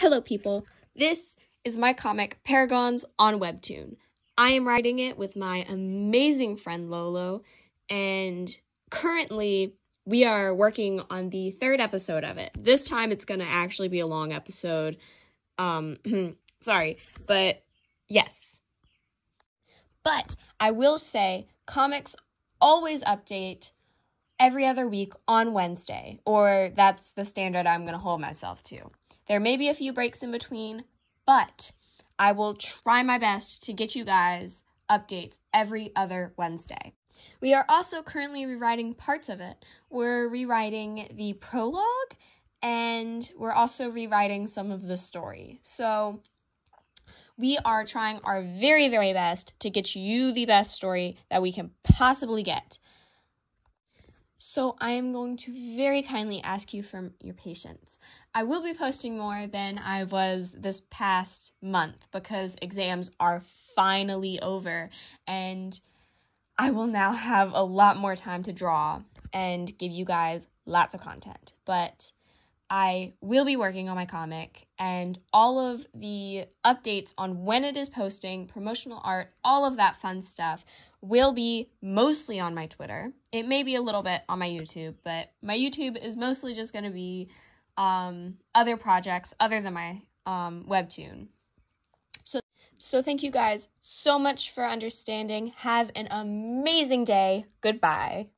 Hello, people. This is my comic Paragons on Webtoon. I am writing it with my amazing friend Lolo, and currently we are working on the third episode of it. This time it's going to actually be a long episode. Um, sorry, but yes. But I will say comics always update every other week on Wednesday, or that's the standard I'm going to hold myself to. There may be a few breaks in between, but I will try my best to get you guys updates every other Wednesday. We are also currently rewriting parts of it. We're rewriting the prologue and we're also rewriting some of the story. So we are trying our very, very best to get you the best story that we can possibly get. So I am going to very kindly ask you for your patience. I will be posting more than I was this past month because exams are finally over and I will now have a lot more time to draw and give you guys lots of content. But I will be working on my comic and all of the updates on when it is posting, promotional art, all of that fun stuff will be mostly on my Twitter. It may be a little bit on my YouTube, but my YouTube is mostly just going to be um, other projects other than my um, webtoon. So, so thank you guys so much for understanding. Have an amazing day. Goodbye.